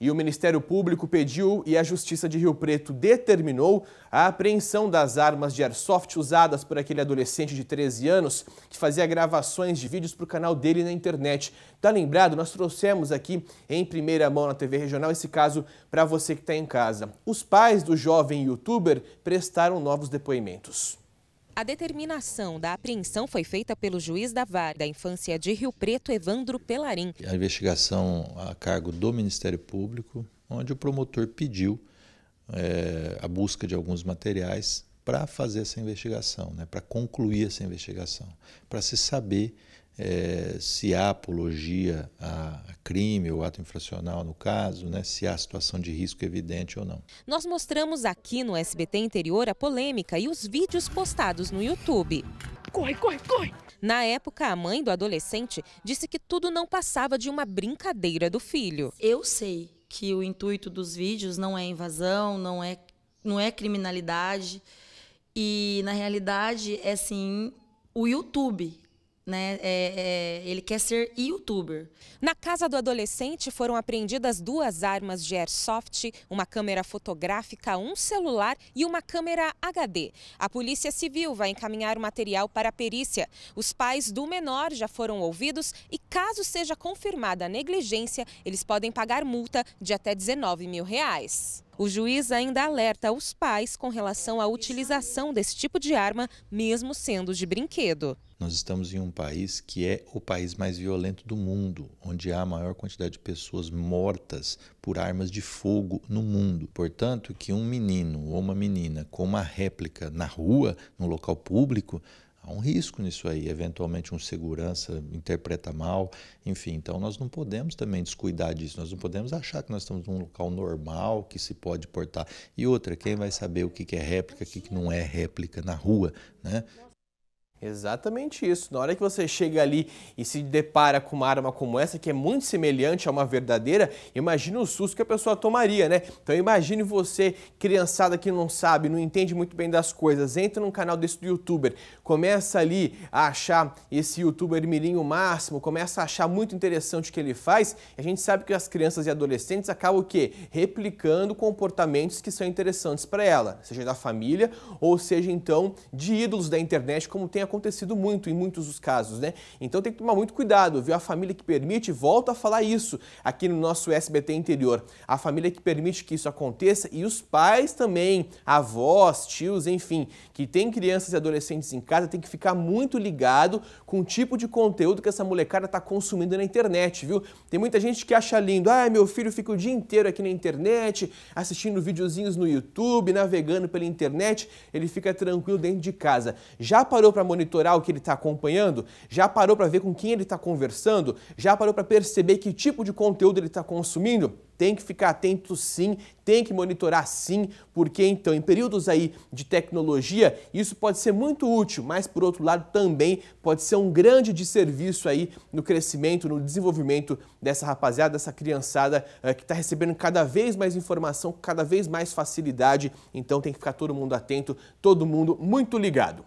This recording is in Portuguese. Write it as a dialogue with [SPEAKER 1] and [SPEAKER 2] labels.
[SPEAKER 1] E o Ministério Público pediu e a Justiça de Rio Preto determinou a apreensão das armas de airsoft usadas por aquele adolescente de 13 anos que fazia gravações de vídeos para o canal dele na internet. Tá lembrado? Nós trouxemos aqui em primeira mão na TV Regional esse caso para você que está em casa. Os pais do jovem youtuber prestaram novos depoimentos.
[SPEAKER 2] A determinação da apreensão foi feita pelo juiz da VAR da infância de Rio Preto, Evandro Pelarim.
[SPEAKER 3] A investigação a cargo do Ministério Público, onde o promotor pediu é, a busca de alguns materiais para fazer essa investigação, né, para concluir essa investigação, para se saber é, se há apologia a crime ou ato infracional no caso, né, se há situação de risco evidente ou não.
[SPEAKER 2] Nós mostramos aqui no SBT Interior a polêmica e os vídeos postados no YouTube.
[SPEAKER 4] Corre, corre, corre!
[SPEAKER 2] Na época, a mãe do adolescente disse que tudo não passava de uma brincadeira do filho.
[SPEAKER 5] Eu sei que o intuito dos vídeos não é invasão, não é, não é criminalidade. E, na realidade, é sim o YouTube né? É, é, ele quer ser youtuber.
[SPEAKER 2] Na casa do adolescente foram apreendidas duas armas de airsoft, uma câmera fotográfica, um celular e uma câmera HD. A Polícia Civil vai encaminhar o material para a perícia. Os pais do menor já foram ouvidos e, caso seja confirmada a negligência, eles podem pagar multa de até 19 mil reais. O juiz ainda alerta os pais com relação à utilização desse tipo de arma, mesmo sendo de brinquedo.
[SPEAKER 3] Nós estamos em um país que é o país mais violento do mundo, onde há a maior quantidade de pessoas mortas por armas de fogo no mundo. Portanto, que um menino ou uma menina com uma réplica na rua, no local público, há um risco nisso aí. Eventualmente, um segurança interpreta mal, enfim. Então, nós não podemos também descuidar disso. Nós não podemos achar que nós estamos num local normal, que se pode portar. E outra, quem vai saber o que é réplica, o que não é réplica na rua, né?
[SPEAKER 1] Exatamente isso. Na hora que você chega ali e se depara com uma arma como essa, que é muito semelhante a uma verdadeira, imagine o susto que a pessoa tomaria, né? Então imagine você, criançada que não sabe, não entende muito bem das coisas, entra num canal desse do youtuber, começa ali a achar esse youtuber mirim o máximo, começa a achar muito interessante o que ele faz, a gente sabe que as crianças e adolescentes acabam o quê? Replicando comportamentos que são interessantes para ela, seja da família ou seja então de ídolos da internet, como tem acontecido muito em muitos dos casos, né? Então tem que tomar muito cuidado, viu? A família que permite, volta a falar isso aqui no nosso SBT interior. A família que permite que isso aconteça e os pais também, avós, tios, enfim, que tem crianças e adolescentes em casa, tem que ficar muito ligado com o tipo de conteúdo que essa molecada está consumindo na internet, viu? Tem muita gente que acha lindo, ah, meu filho fica o dia inteiro aqui na internet, assistindo videozinhos no YouTube, navegando pela internet, ele fica tranquilo dentro de casa. Já parou para monitorar o que ele está acompanhando? Já parou para ver com quem ele está conversando? Já parou para perceber que tipo de conteúdo ele está consumindo? Tem que ficar atento sim, tem que monitorar sim, porque então em períodos aí de tecnologia isso pode ser muito útil, mas por outro lado também pode ser um grande desserviço aí no crescimento, no desenvolvimento dessa rapaziada, dessa criançada uh, que está recebendo cada vez mais informação, cada vez mais facilidade. Então tem que ficar todo mundo atento, todo mundo muito ligado.